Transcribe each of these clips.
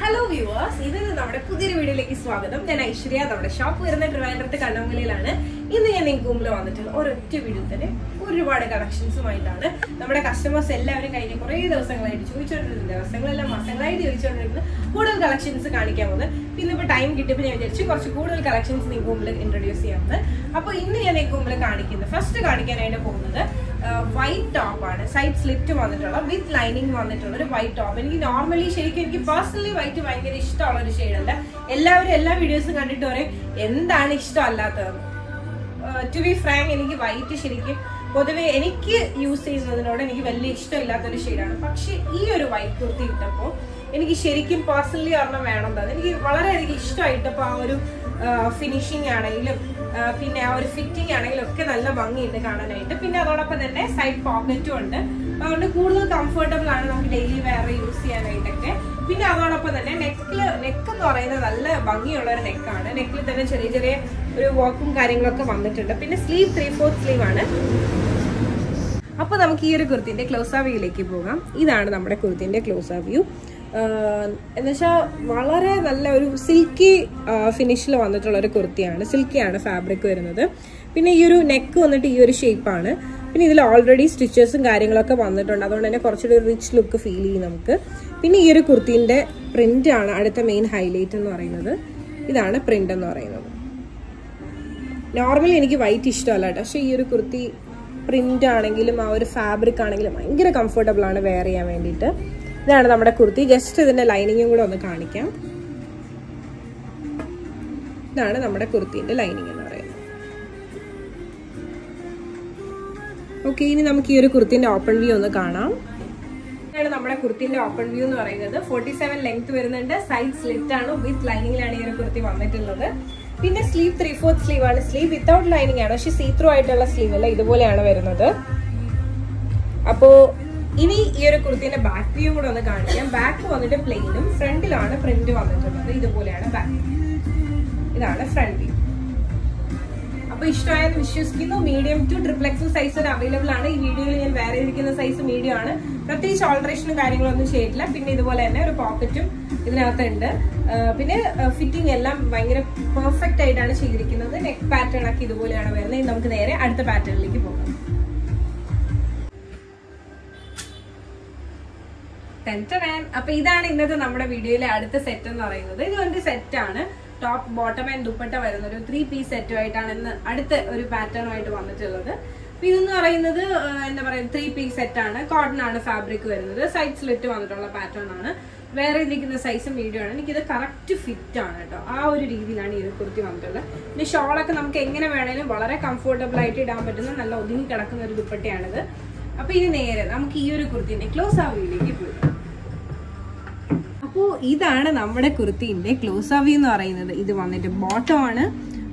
Hello viewers ഇത് നമ്മുടെ പുതിയൊരു വീഡിയോയിലേക്ക് സ്വാഗതം. ഞാൻ ഐശ്വര്യ നമ്മുടെ ഷോപ്പ് വരുന്ന ട്രിവാൻഡ്രത്ത് കണ്ണമ്പലയിലാണ് ഇന്ന് ഞാൻ നിങ്ങൾക്ക് മുമ്പിൽ വന്നിട്ടുള്ള ഒരൊറ്റ വീഡിയോ തന്നെ ഒരുപാട് കളക്ഷൻസുമായിട്ടാണ് നമ്മുടെ കസ്റ്റമേഴ്സ് എല്ലാവരും കഴിഞ്ഞ കുറേ ദിവസങ്ങളായിട്ട് ചോദിച്ചുകൊണ്ടിരുന്നത് ദിവസങ്ങളെല്ലാം മാസങ്ങളായിട്ട് ചോദിച്ചുകൊണ്ടിരുന്നത് കൂടുതൽ കളക്ഷൻസ് കാണിക്കാൻ പോകുന്നത് പിന്നെ ഇപ്പോൾ ടൈം കിട്ടിയപ്പോൾ ഞാൻ വിചാരിച്ചു കുറച്ച് കൂടുതൽ കളക്ഷൻസ് നിങ്ങൾക്ക് മുമ്പിൽ ഇൻട്രൊഡ്യൂസ് ചെയ്യാമെന്ന്. അപ്പോൾ ഇന്ന് ഞാൻ നിങ്ങൾക്ക് മുമ്പിൽ കാണിക്കുന്നത് ഫസ്റ്റ് കാണിക്കാനായിട്ട് പോകുന്നത് വൈറ്റ് ടോപ്പാണ് സൈഡ് സ്ലിറ്റ് വന്നിട്ടുള്ള വിത്ത് ലൈനിങ് വന്നിട്ടുള്ള ഒരു വൈറ്റ് ടോപ്പ് എനിക്ക് നോർമലി ശരിക്കും എനിക്ക് പേഴ്സണലി വൈറ്റ് ഭയങ്കര ഇഷ്ടമുള്ള ഒരു ഷെയ്ഡല്ല എല്ലാവരും എല്ലാ വീഡിയോസും കണ്ടിട്ട് പറയും എന്താണ് ഇഷ്ടമല്ലാത്തത്? ടു ബി ഫ്രാങ്ക് എനിക്ക് വൈറ്റ് ശരിക്കും പൊതുവെ എനിക്ക് യൂസ് ചെയ്യുന്നതിനോട് എനിക്ക് വലിയ ഇഷ്ടമില്ലാത്തൊരു ഷെയ്ഡാണ് പക്ഷേ ഈ ഒരു വൈറ്റ് കുർത്തി ഇട്ടപ്പോൾ എനിക്ക് ശരിക്കും പേഴ്സണലി ഒരെണ്ണം വേണം തന്നെ. എനിക്ക് വളരെയധികം ഇഷ്ടമായിട്ടപ്പോൾ ആ ഒരു ഫിനിഷിങ് ആണെങ്കിലും പിന്നെ ആ ഒരു ഫിറ്റിംഗ് ആണെങ്കിലും ഒക്കെ നല്ല ഭംഗിയുണ്ട് കാണാനായിട്ട്. പിന്നെ അതോടൊപ്പം തന്നെ സൈഡ് പോക്കറ്റും ഉണ്ട്. അതുകൊണ്ട് കൂടുതൽ കംഫർട്ടബിൾ ആണ് നമുക്ക് ഡെയിലി വെയർ യൂസ് ചെയ്യാനായിട്ടൊക്കെ. പിന്നെ അതോടൊപ്പം തന്നെ നെക്കിൽ നെക്ക് എന്ന് പറയുന്നത് നല്ല ഭംഗിയുള്ള ഒരു നെക്കാണ് നെക്കിൽ തന്നെ ചെറിയ ചെറിയ ഒരു വർക്കും കാര്യങ്ങളൊക്കെ വന്നിട്ടുണ്ട്. പിന്നെ സ്ലീവ് ത്രീ ഫോർത്ത് സ്ലീവ് ആണ്. അപ്പോൾ നമുക്ക് ഈ ഒരു കുർത്തിന്റെ ക്ലോസ് ആ വ്യൂയിലേക്ക് പോകാം. ഇതാണ് നമ്മുടെ കുർത്തിന്റെ ക്ലോസ് ആ വ്യൂ എന്നുവെച്ചാൽ വളരെ നല്ല ഒരു സിൽക്കി ഫിനിഷിൽ വന്നിട്ടുള്ള ഒരു കുർത്തിയാണ്. സിൽക്കിയാണ് ഫാബ്രിക് വരുന്നത്. പിന്നെ ഈ ഒരു നെക്ക് വന്നിട്ട് ഈ ഒരു ഷേപ്പാണ്. പിന്നെ ഇതിൽ ഓൾറെഡി സ്റ്റിച്ചേഴ്സും കാര്യങ്ങളൊക്കെ വന്നിട്ടുണ്ട്. അതുകൊണ്ട് തന്നെ കുറച്ചുകൂടി റിച്ച് ലുക്ക് ഫീൽ ചെയ്യും നമുക്ക്. പിന്നെ ഈ ഒരു കുർത്തിന്റെ പ്രിന്റ് ആണ് അടുത്ത മെയിൻ ഹൈലൈറ്റ് എന്ന് പറയുന്നത്. ഇതാണ് പ്രിന്റ് എന്ന് പറയുന്നത്. നോർമലി എനിക്ക് വൈറ്റ് ഇഷ്ടമല്ല കേട്ടോ. പക്ഷേ ഈ ഒരു കുർത്തി പ്രിന്റ് ആണെങ്കിലും ആ ഒരു ഫാബ്രിക് ആണെങ്കിലും ഭയങ്കര കംഫർട്ടബിൾ ആണ് വെയർ ചെയ്യാൻ വേണ്ടിയിട്ട്. ഇതാണ് നമ്മുടെ കുർത്തി. ജസ്റ്റ് ഇതിന്റെ ലൈനിങ്ങും കൂടെ ഒന്ന് കാണിക്കാം. ഇതാണ് നമ്മുടെ കുർത്തിന്റെ ലൈനിങ് എന്ന് പറയുന്നത്. ഓക്കെ ഇനി നമുക്ക് ഈ ഒരു കുർത്തിന്റെ ഓപ്പൺ വ്യൂ ഒന്ന് കാണാം. ഇതാണ് നമ്മുടെ കുർത്തിന്റെ ഓപ്പൺ വ്യൂ എന്ന് പറയുന്നത്. ഫോർട്ടി സെവൻ ലെങ്ത് വരുന്നുണ്ട്. സൈഡ് സ്ലിറ്റ് ആണ്. വിത്ത് ലൈനിങ്ങിലാണ് ഈ ഒരു കുർത്തി വന്നിട്ടുള്ളത്. പിന്നെ സ്ലീവ് ത്രീ ഫോർത്ത് സ്ലീവ് ആണ്. സ്ലീവ് വിത്തൗട്ട് ലൈനിങ് ആണ്. പക്ഷെ സീത്രൂ ആയിട്ടുള്ള സ്ലീവ് അല്ല ഇതുപോലെയാണ് വരുന്നത്. അപ്പോ ഇനി ഈ ഒരു കുർത്തിന്റെ ബാക്ക് വ്യൂ കൂടെ ഒന്ന് കാണിക്കാം. ബാക്ക് വന്നിട്ട് പ്ലെയിനും ഫ്രണ്ടിലാണ് പ്രിന്റ് വന്നിട്ടുള്ളത്. ഇതുപോലെയാണ് ബാക്ക് ഇതാണ് ഫ്രണ്ട് വ്യൂ അപ്പൊ ഇഷ്ടമായെന്ന് വിശ്വസിക്കുന്നു. Medium to triple X size ഒരു അവൈലബിൾ ആണ്. ഈ വീഡിയോയിൽ ഞാൻ വേറെ ഇരിക്കുന്ന സൈസ് മീഡിയം ആണ്. പ്രത്യേകിച്ച് ഓൾട്രേഷനും കാര്യങ്ങളൊന്നും ചെയ്തിട്ടില്ല. പിന്നെ ഇതുപോലെ തന്നെ ഒരു പോക്കറ്റും ഇതിനകത്തുണ്ട്. പിന്നെ ഫിറ്റിംഗ് എല്ലാം ഭയങ്കര പെർഫെക്റ്റ് ആയിട്ടാണ് ചെയ്തിരിക്കുന്നത്. നെക്ക് പാറ്റേൺ ഒക്കെ ഇതുപോലെയാണ് വരുന്നത്. നമുക്ക് നേരെ അടുത്ത പാറ്റേണിലേക്ക് പോകാം. അപ്പൊ ഇതാണ് ഇന്നത്തെ നമ്മുടെ വീഡിയോയിലെ അടുത്ത സെറ്റ് എന്ന് പറയുന്നത്. ഇത് ഒരു സെറ്റ് ആണ്. ടോപ്പ് ബോട്ടം ആൻഡ് ദുപ്പട്ട വരുന്ന ഒരു ത്രീ പീസ് സെറ്റുമായിട്ടാണ് ഇന്ന് അടുത്ത ഒരു പാറ്റേണുമായിട്ട് വന്നിട്ടുള്ളത്. അപ്പൊ ഇതെന്ന് പറയുന്നത് എന്താ പറയുക ത്രീ പീസ് സെറ്റ് ആണ്. കോട്ടൺ ആണ് ഫാബ്രിക് വരുന്നത്. സൈഡ് സ്ലിറ്റ് വന്നിട്ടുള്ള പാറ്റേൺ ആണ്. വേറെ ഇരിക്കുന്ന സൈസും വീഡിയോ ആണ്. എനിക്കിത് കറക്റ്റ് ഫിറ്റ് ആണ് കേട്ടോ. ആ ഒരു രീതിയിലാണ് ഈ കുർത്തി വന്നിട്ടുള്ളത്. പിന്നെ ഷോളൊക്കെ നമുക്ക് എങ്ങനെ വേണേലും വളരെ കംഫർട്ടബിൾ ആയിട്ട് ഇടാൻ പറ്റുന്ന നല്ല ഒതുങ്ങി കിടക്കുന്ന ഒരു ദുപ്പട്ടയാണിത്. അപ്പൊ ഇനി നേരെ നമുക്ക് ഈ ഒരു കുർത്തിന്റെ ക്ലോസ് ആ വ്യൂയിലേക്ക് പോകാം അപ്പോൾ ഇതാണ് നമ്മുടെ കുർത്തിന്റെ ക്ലോസ് അവി എന്ന് പറയുന്നത്. ഇത് വന്നിട്ട് ബോട്ടം ആണ്.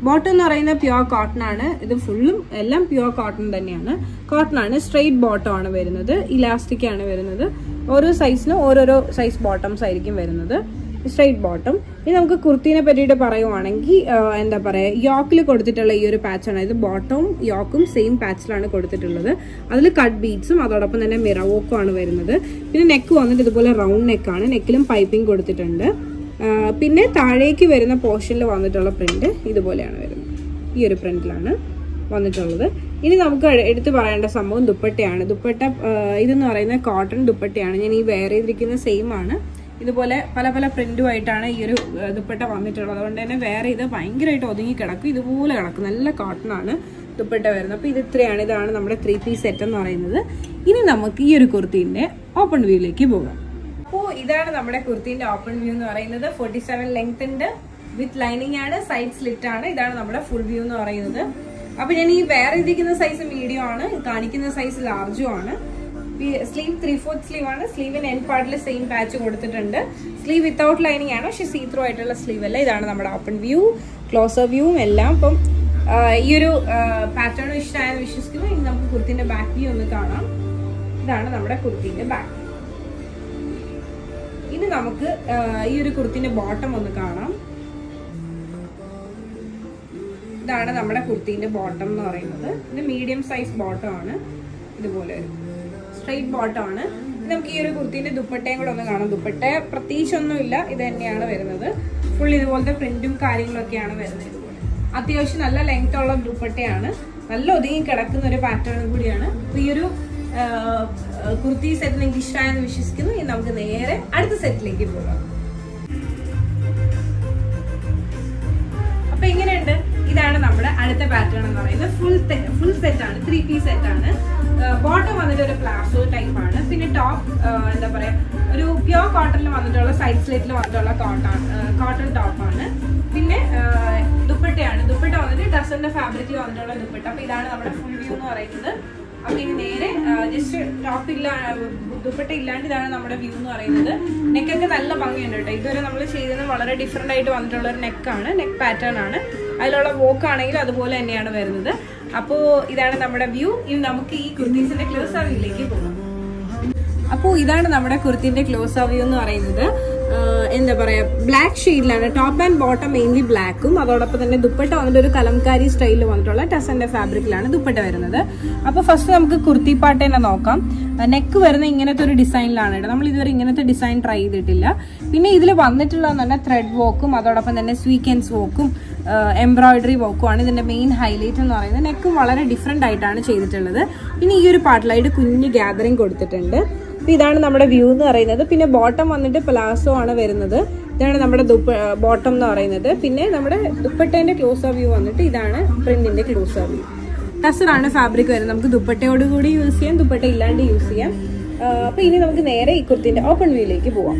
ബോട്ടം എന്ന് പറയുന്നത് പ്യുവർ കോട്ടൺ ആണ്. ഇത് ഫുള്ളും എല്ലാം പ്യുവർ കോട്ടൺ തന്നെയാണ്. കോട്ടൺ ആണ് സ്ട്രെയിറ്റ് ബോട്ടം ആണ് വരുന്നത്. ഇലാസ്റ്റിക് ആണ് വരുന്നത്. ഓരോ സൈസിനും ഓരോരോ സൈസ് ബോട്ടംസ് ആയിരിക്കും വരുന്നത്. സ്ട്രെയിറ്റ് ബോട്ടം ഇനി നമുക്ക് കുർത്തീനെ പറ്റിയിട്ട് പറയുവാണെങ്കിൽ എന്താ പറയുക യോക്കിൽ കൊടുത്തിട്ടുള്ള ഈ ഒരു പാച്ചാണ് ഇത് ബോട്ടവും യോക്കും സെയിം പാച്ചിലാണ് കൊടുത്തിട്ടുള്ളത്. അതിൽ കട്ട് ബീറ്റ്സും അതോടൊപ്പം തന്നെ മിറവോക്കും ആണ് വരുന്നത്. പിന്നെ നെക്ക് വന്നിട്ട് ഇതുപോലെ റൗണ്ട് നെക്കാണ് നെക്കിലും പൈപ്പിംഗ് കൊടുത്തിട്ടുണ്ട്. പിന്നെ താഴേക്ക് വരുന്ന പോർഷനിൽ വന്നിട്ടുള്ള പ്രിന്റ് ഇതുപോലെയാണ് വരുന്നത്. ഈ ഒരു പ്രിന്റിലാണ് വന്നിട്ടുള്ളത്. ഇനി നമുക്ക് എടുത്തു പറയേണ്ട സംഭവം ദുപ്പട്ടയാണ്. ദുപ്പട്ട ഇതെന്ന് പറയുന്ന കോട്ടൺ ദുപ്പട്ടയാണ്. ഞാൻ ഈ വെയർ ചെയ്തിരിക്കുന്ന സെയിം ആണ്. ഇതുപോലെ പല പല പ്രിന്റുമായിട്ടാണ് ഈ ഒരു ദുപ്പട്ട വന്നിട്ടുള്ളത്. അതുകൊണ്ട് തന്നെ വേറെ ഇത് ഭയങ്കരമായിട്ട് ഒതുങ്ങി കിടക്കും. ഇതുപോലെ കിടക്കും. നല്ല കോട്ടണാണ് ദുപ്പട്ട വരുന്നത്. അപ്പോൾ ഇത് ഇത്രയാണ്. ഇതാണ് നമ്മുടെ ത്രീ പീസ് സെറ്റ് എന്ന് പറയുന്നത്. ഇനി നമുക്ക് ഈ ഒരു കുർത്തീന്റെ ഓപ്പൺ വ്യൂയിലേക്ക് പോകാം. അപ്പോൾ ഇതാണ് നമ്മുടെ കുർത്തീന്റെ ഓപ്പൺ വ്യൂ എന്ന് പറയുന്നത്. ഫോർട്ടി സെവൻ ലെങ്ത് ഉണ്ട്. വിത്ത് ലൈനിങ് ആണ്. സൈഡ് സ്ലിറ്റ് ആണ്. ഇതാണ് നമ്മുടെ ഫുൾ വ്യൂ എന്ന് പറയുന്നത്. അപ്പോൾ ഞാൻ ഈ വേറെ ഇരിക്കുന്ന സൈസ് മീഡിയം ആണ്. കാണിക്കുന്ന സൈസ് ലാർജും ആണ്. സ്ലീവ് ത്രീ ഫോർത്ത് സ്ലീവ് ആണ്. സ്ലീവിന് എൻ പാർട്ടിൽ സെയിം പാച്ച് കൊടുത്തിട്ടുണ്ട്. സ്ലീവ് വിത്തൗട്ട് ലൈനിങ് ആണ്. പക്ഷെ സീ ത്രൂ ആയിട്ടുള്ള സ്ലീവ് അല്ല. ഇതാണ് നമ്മുടെ ഓപ്പൺ വ്യൂ ക്ലോസർ വ്യൂവും എല്ലാം. ഇപ്പം ഈ ഒരു പാറ്റേൺ ഇഷ്ടമായെന്ന് വിശ്വസിക്കുന്നു. ഇനി നമുക്ക് കുർത്തിന്റെ ബാക്ക് വ്യൂ ഒന്ന് കാണാം. ഇതാണ് നമ്മുടെ കുർത്തിന്റെ ബാക്ക് ഇനി നമുക്ക് ഈ ഒരു കുർത്തിന്റെ ബോട്ടം ഒന്ന് കാണാം. ഇതാണ് നമ്മുടെ കുർത്തിന്റെ ബോട്ടം എന്ന് പറയുന്നത്. ഇത് മീഡിയം സൈസ് ബോട്ടം ആണ്. ഇതുപോലെ സ്ട്രെയിറ്റ് ആണ് നമുക്ക് ഈ ഒരു കുർത്തിന്റെ ദുപ്പട്ടയും കൂടെ ഒന്ന് കാണാം. ദുപ്പട്ട പ്രത്യേകിച്ചൊന്നുമില്ല ഇത് തന്നെയാണ് വരുന്നത്. ഫുൾ ഇതുപോലത്തെ പ്രിന്റും കാര്യങ്ങളൊക്കെയാണ് വരുന്നത്. ഇതുപോലെ അത്യാവശ്യം നല്ല ലെങ്ത് ഉള്ള ദുപ്പട്ടയാണ്. നല്ല ഒതുങ്ങി കിടക്കുന്ന ഒരു പാറ്റേൺ കൂടിയാണ്. ഈ ഒരു കുർത്തി സെറ്റ് നിങ്ങൾക്ക് ഇഷ്ടമായെന്ന് വിശ്വസിക്കുന്നു. ഇനി നമുക്ക് നേരെ അടുത്ത സെറ്റിലേക്ക് പോകാം. അപ്പൊ ഇങ്ങനെയുണ്ട്. ഇതാണ് നമ്മുടെ അടുത്ത പാറ്റേൺ എന്ന് പറയുന്നത്. ഫുൾ ഫുൾ സെറ്റ് ആണ്. ത്രീ പീസ് സെറ്റ് ആണ്. ബോട്ടം വന്നിട്ട് ഒരു പ്ലാസോ ടൈപ്പ് ആണ്. പിന്നെ ടോപ്പ് എന്താ പറയാ ഒരു പ്യോർ കോട്ടണിൽ വന്നിട്ടുള്ള സൈഡ് സ്ലേറ്റിൽ വന്നിട്ടുള്ള കോട്ടൺ കോട്ടൺ ടോപ്പ് ആണ്. പിന്നെ ദുപ്പട്ടയാണ്. ദുപ്പട്ട വന്നിട്ട് ഡസറിന്റെ ഫാബ്രിക്കിൽ വന്നിട്ടുള്ള ദുപ്പട്ട. അപ്പൊ ഇതാണ് നമ്മുടെ ഫുൾ വ്യൂ എന്ന് പറയുന്നത്. അപ്പൊ ഇനി നേരെ ജസ്റ്റ് ടോപ്പ് ഇല്ല ദുപ്പട്ട ഇല്ലാണ്ട് ഇതാണ് നമ്മുടെ വ്യൂ എന്ന് പറയുന്നത്. നെക്കൊക്കെ നല്ല ഭംഗിയുണ്ട് കേട്ടോ. ഇതുവരെ നമ്മൾ ചെയ്തത് വളരെ ഡിഫറെന്റ് ആയിട്ട് വന്നിട്ടുള്ള ഒരു നെക്കാണ് നെക്ക് പാറ്റേൺ ആണ്. അതിലുള്ള വോക്ക് ആണെങ്കിലും അതുപോലെ തന്നെയാണ് വരുന്നത്. അപ്പോൾ ഇതാണ് നമ്മുടെ വ്യൂ. ഇനി നമുക്ക് ഈ കുർത്തീസിന്റെ ക്ലോസ് ആവിയിലേക്ക് പോകാം. അപ്പോ ഇതാണ് നമ്മുടെ കുർത്തിന്റെ ക്ലോസ് വ്യൂ എന്ന് പറയുന്നത്. എന്താ പറയുക ബ്ലാക്ക് ഷെയ്ഡിലാണ് ടോപ്പ് ആൻഡ് ബോട്ടം മെയിൻലി ബ്ലാക്കും അതോടൊപ്പം തന്നെ ദുപ്പട്ട വന്നിട്ട് ഒരു കലംകാരി സ്റ്റൈലിൽ വന്നിട്ടുള്ള ടസന്റെ ഫാബ്രിക്കിലാണ് ദുപ്പട്ട വരുന്നത്. അപ്പോൾ ഫസ്റ്റ് നമുക്ക് കുർത്തി പാട്ട് തന്നെ നോക്കാം. നെക്ക് വരുന്ന ഇങ്ങനത്തെ ഒരു ഡിസൈനിലാണ് കേട്ടോ. നമ്മൾ ഇതുവരെ ഇങ്ങനത്തെ ഡിസൈൻ ട്രൈ ചെയ്തിട്ടില്ല. പിന്നെ ഇതിൽ വന്നിട്ടുള്ളതെന്ന് പറഞ്ഞാൽ ത്രെഡ് വോക്കും അതോടൊപ്പം തന്നെ സ്വീക്കൻസ് വോക്കും എംബ്രോയിഡറി വോക്കുമാണ് ഇതിന്റെ മെയിൻ ഹൈലൈറ്റ് എന്ന് പറയുന്നത്. നെക്കും വളരെ ഡിഫറെന്റ് ആയിട്ടാണ് ചെയ്തിട്ടുള്ളത്. പിന്നെ ഈ ഒരു പാട്ടിലായിട്ട് കുഞ്ഞ് ഗ്യാതറിങ് കൊടുത്തിട്ടുണ്ട്. ഇതാണ് നമ്മുടെ വ്യൂ എന്ന് പറയുന്നത്. പിന്നെ ബോട്ടം വന്നിട്ട് പ്ലാസോ ആണ് വരുന്നത്. ഇതാണ് നമ്മുടെ ദുപ്പ ബോട്ടം എന്ന് പറയുന്നത്. പിന്നെ നമ്മുടെ ദുപ്പട്ടേന്റെ ക്ലോസ് വ്യൂ വന്നിട്ട് ഇതാണ് പ്രിന്റിന്റെ ക്ലോസ് വ്യൂ. ടസറാണ് ഫാബ്രിക് വരുന്നത്. നമുക്ക് ദുപ്പട്ടയോട് കൂടി യൂസ് ചെയ്യാം ദുപ്പട്ട ഇല്ലാണ്ട് യൂസ് ചെയ്യാം. അപ്പോൾ അപ്പൊ ഇനി നമുക്ക് നേരെ ഈ കുർത്തിന്റെ ഓപ്പൺ വ്യൂയിലേക്ക് പോവാം.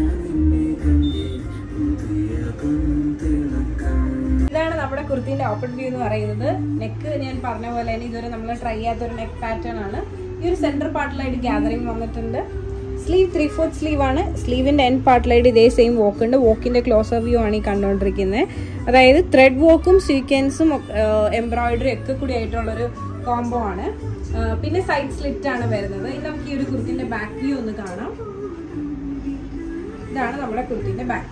ഇതാണ് നമ്മുടെ കുർത്തിന്റെ ഓപ്പൺ വ്യൂ എന്ന് പറയുന്നത്. നെക്ക് ഞാൻ പറഞ്ഞ പോലെ തന്നെ ഇതുവരെ നമ്മൾ ട്രൈ ചെയ്യാത്ത ഒരു നെക്ക് പാറ്റേൺ ആണ്. ഈ ഒരു സെന്റർ പാർട്ടിലായിട്ട് ഗ്യാതറിംഗ് വന്നിട്ടുണ്ട്. സ്ലീവ് ത്രീ ഫോർത്ത് സ്ലീവ് ആണ്. സ്ലീവിന്റെ എൻ പാർട്ടിലായിട്ട് ഇതേ സെയിം വോക്ക് ഉണ്ട്. വോക്കിന്റെ ക്ലോസർ വ്യൂ ആണ് ഈ കണ്ടുകൊണ്ടിരിക്കുന്നത് അതായത് ത്രെഡ് വോക്കും സീക്വൻസും എംബ്രോയിഡറി ഒക്കെ കൂടി ആയിട്ടുള്ളൊരു കോംബോ ആണ്. പിന്നെ സൈഡ് സ്ലിറ്റ് ആണ് വരുന്നത്. ഇനി നമുക്ക് ഈ ഒരു കുർത്തിന്റെ ബാക്ക് വ്യൂ ഒന്ന് കാണാം. ഇതാണ് നമ്മുടെ കുർത്തിന്റെ ബാക്ക്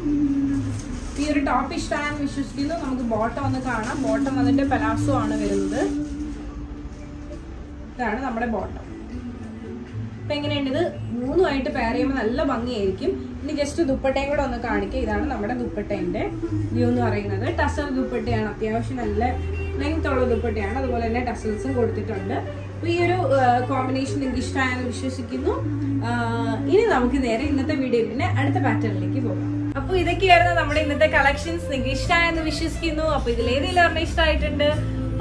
ഈ ഒരു ടോപ്പ് ഇഷ്ടമാണെന്ന് വിശ്വസിക്കുന്നു. നമുക്ക് ബോട്ടം ഒന്ന് കാണാം. ബോട്ടം വന്നിട്ട് പലാസോ ആണ് വരുന്നത്. ഇതാണ് നമ്മുടെ ബോട്ടം അപ്പൊ എങ്ങനെയുണ്ട്? ഇത് മൂന്നുമായിട്ട് പെയർ ചെയ്യുമ്പോൾ നല്ല ഭംഗിയായിരിക്കും. ഇനി ജസ്റ്റ് ദുപ്പട്ടയും കൂടെ ഒന്ന് കാണിക്കുക ഇതാണ് നമ്മുടെ ദുപ്പട്ടേന്റെ വ്യൂ എന്ന് പറയുന്നത്. ടസൽ ദുപ്പട്ടയാണ്. അത്യാവശ്യം നല്ല ലെങ്ത് ഉള്ള ദുപ്പട്ടയാണ്. അതുപോലെ തന്നെ ടസൽസും കൊടുത്തിട്ടുണ്ട്. അപ്പൊ ഈ ഒരു കോമ്പിനേഷൻ നിങ്ങൾക്ക് ഇഷ്ടമായെന്ന് വിശ്വസിക്കുന്നു. ഇനി നമുക്ക് നേരെ ഇന്നത്തെ വീഡിയോ പിന്നെ അടുത്ത പാറ്റേണിലേക്ക് പോകാം. അപ്പൊ ഇതൊക്കെയായിരുന്നു നമ്മുടെ ഇന്നത്തെ കളക്ഷൻസ് നിങ്ങൾക്ക് ഇഷ്ടമായെന്ന് വിശ്വസിക്കുന്നു. അപ്പൊ ഇതിൽ ഏതെങ്കിലും ഒരെണ്ണം ഇഷ്ടമായിട്ടുണ്ട്?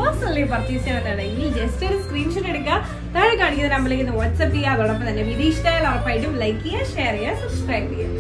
പേഴ്സണലി പർച്ചേസ് ചെയ്യാനാണെങ്കിൽ ജസ്റ്റ് ഒരു സ്ക്രീൻഷോട്ട് എടുക്കുക താഴെ കാണിക്കുന്ന നമ്പറിലേക്ക് വാട്സ്ആപ്പ് ചെയ്യുക. അതോടൊപ്പം തന്നെ വീഡിയോ ഉറപ്പായിട്ടും ലൈക്ക് ചെയ്യുക ഷെയർ ചെയ്യുക സബ്സ്ക്രൈബ് ചെയ്യുക.